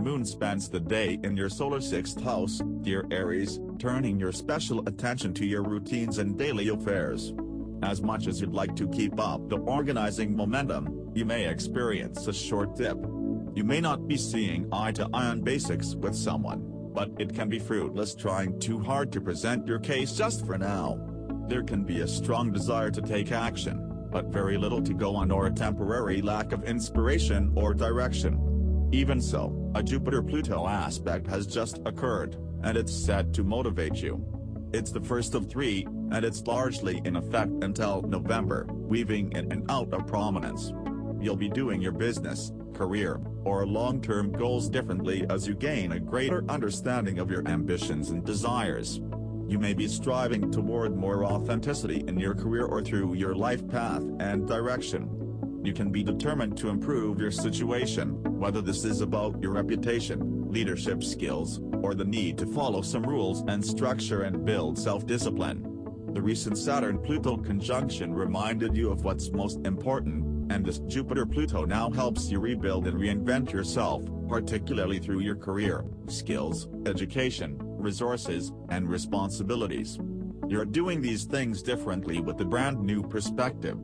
moon spends the day in your solar sixth house, dear Aries, turning your special attention to your routines and daily affairs. As much as you'd like to keep up the organizing momentum, you may experience a short dip. You may not be seeing eye to eye on basics with someone, but it can be fruitless trying too hard to present your case just for now. There can be a strong desire to take action, but very little to go on or a temporary lack of inspiration or direction. Even so, a Jupiter-Pluto aspect has just occurred, and it's set to motivate you. It's the first of three, and it's largely in effect until November, weaving in and out of prominence. You'll be doing your business, career, or long-term goals differently as you gain a greater understanding of your ambitions and desires. You may be striving toward more authenticity in your career or through your life path and direction. You can be determined to improve your situation, whether this is about your reputation, leadership skills, or the need to follow some rules and structure and build self-discipline. The recent Saturn-Pluto conjunction reminded you of what's most important, and this Jupiter-Pluto now helps you rebuild and reinvent yourself, particularly through your career, skills, education, resources, and responsibilities. You're doing these things differently with a brand new perspective,